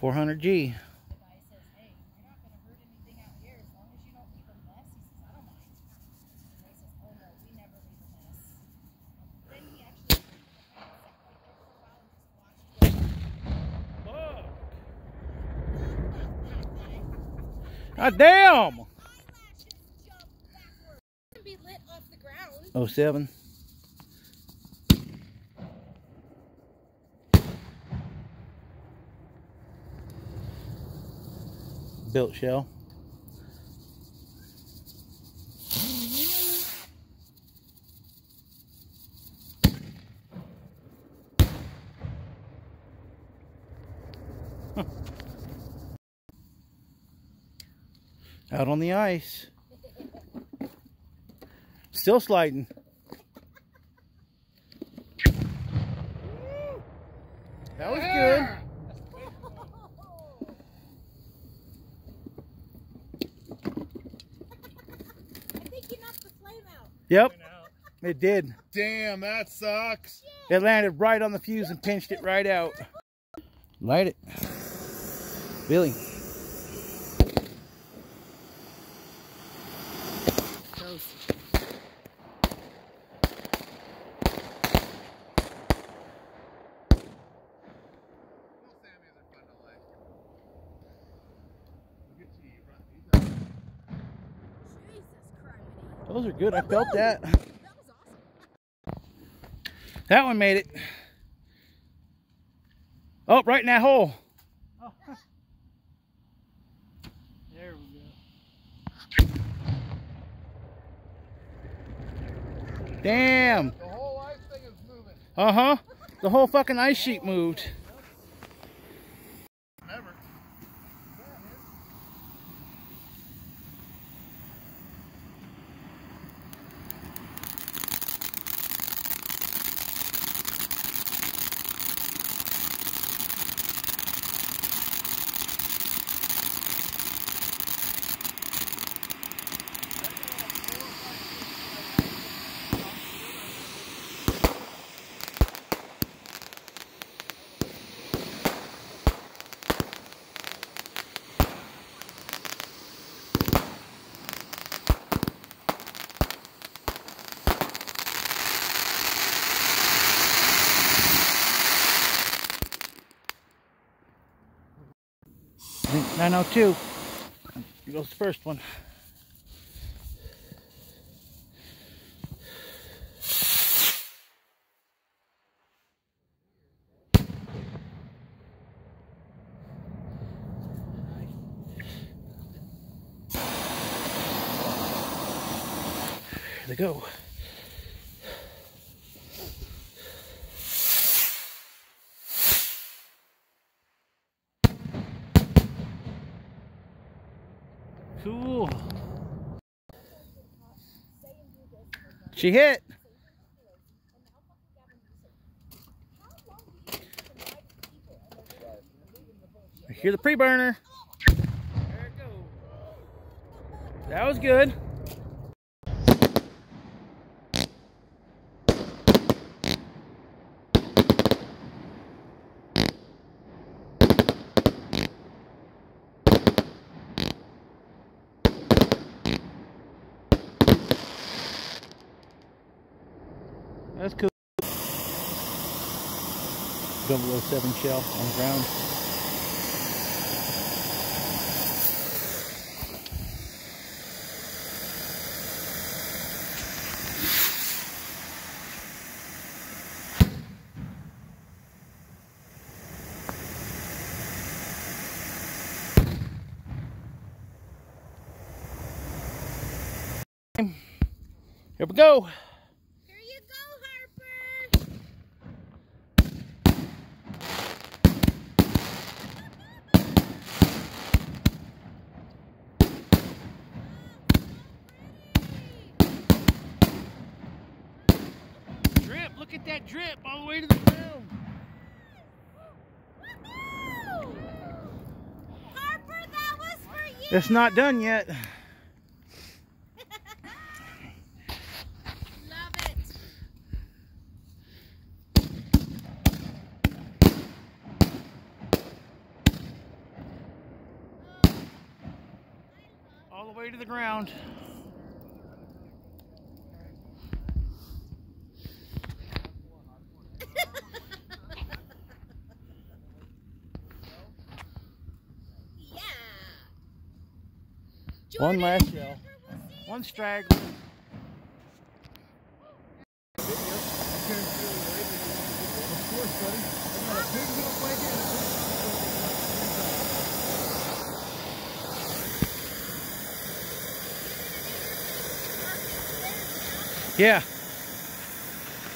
400G. The guy says, hey, you're not going to hurt anything out here as long as you don't leave a mess. He says, I don't mind. And they says, oh no, we never leave a mess. Then he actually kind of sat right there for a while and just watched Ah, damn! eyelashes jump backward. And be lit off the ground. Oh seven. Built shell. Out on the ice. Still sliding. That was good. I think you knocked the flame out. Yep, it did. Damn, that sucks. It landed right on the fuse and pinched it right out. Light it. Billy. Those are good. I felt that. That awesome. That one made it. Oh, right in that hole. There we go. Damn. The whole ice thing is moving. Uh-huh. The whole fucking ice sheet moved. 902. Here goes the first one. There they go. She hit. I hear the pre-burner. That was good. That's cool. 007 shell on the ground. Here we go. Look at that drip all the way to the film. Harper, it's not done yet. all the way to the ground. One last shell. One straggler. Yeah.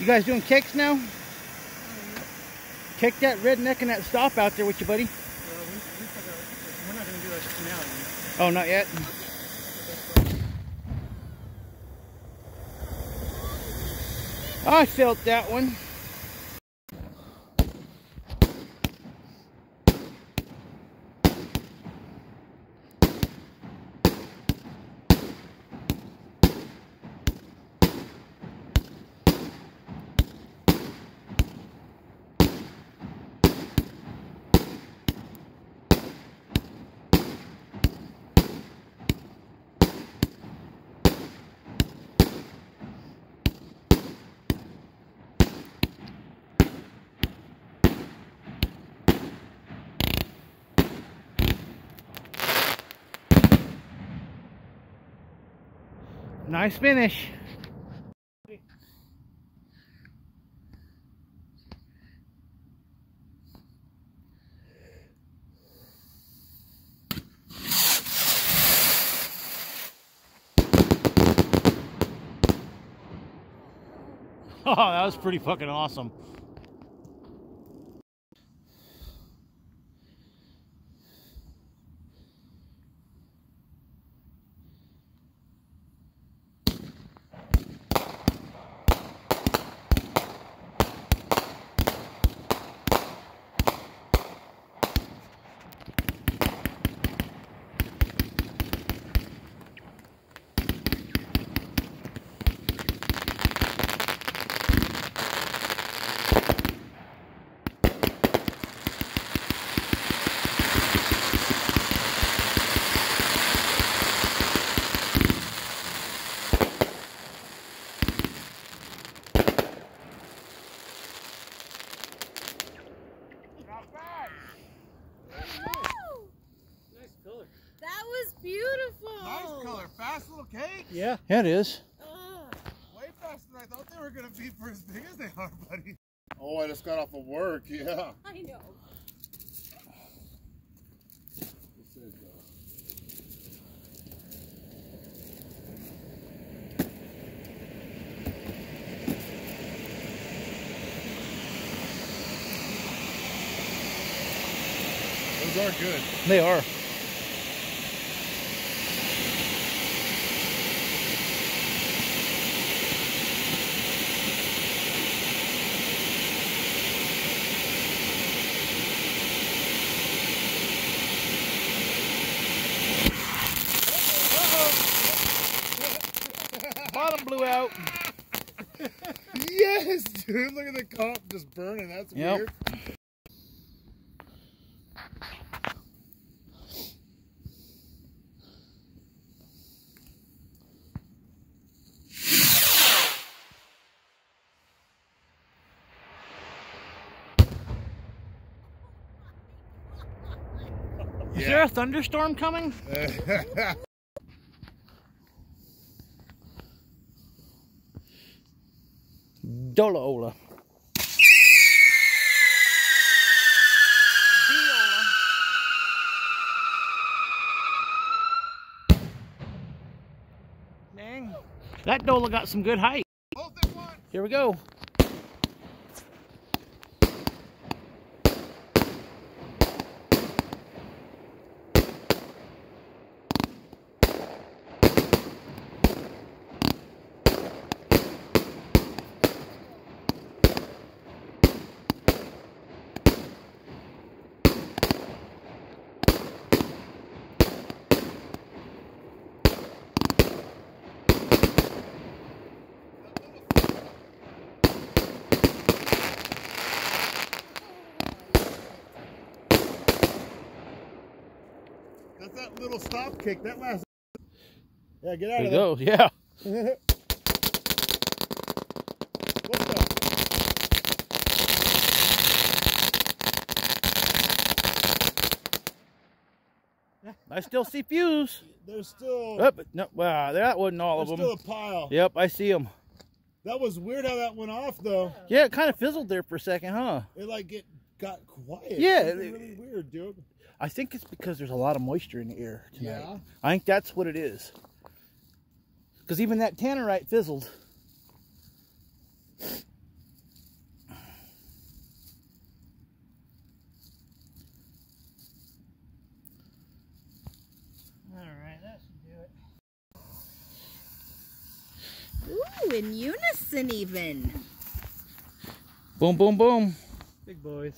You guys doing kicks now? Kick that redneck and that stop out there with you, buddy. Well, we, we took a, we're not going to do that now. Oh, not yet. I felt that one. Nice finish. Oh, that was pretty fucking awesome. Woo! Nice color. That was beautiful. Nice color. Fast little cake. Yeah. Yeah, it is. Ugh. Way faster than I thought they were going to be for as big as they are, buddy. Oh, I just got off of work. Yeah. I know. Those are good. They are. Blew out. Yes, dude. Look at the comp just burning. That's Yep. weird. Is there a thunderstorm coming? Dola Ola. Dang. That Dola got some good height. Both at once. Here we go. Little stop kick. That last. Yeah, get out There he of there. goes. Yeah. What's up? I still see fuse. There's still Oh, but no, well, that wasn't all there's of still them. a pile. Yep, I see them. That was weird how that went off though. Yeah, it kind of fizzled there for a second, huh? It like it got quiet. Yeah, Something it- really weird, dude. I think it's because there's a lot of moisture in the air tonight. Yeah. I think that's what it is. Because even that tannerite fizzled. All right, that should do it. Ooh, in unison even. Boom, boom, boom. Big boys.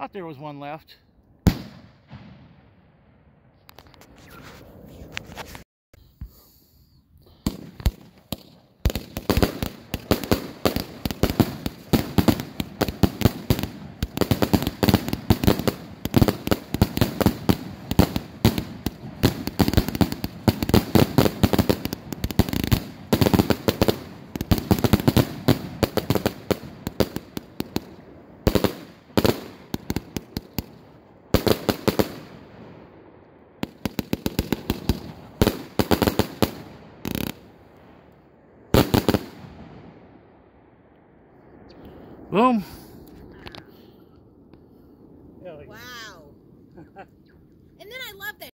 Thought there was one left. Boom.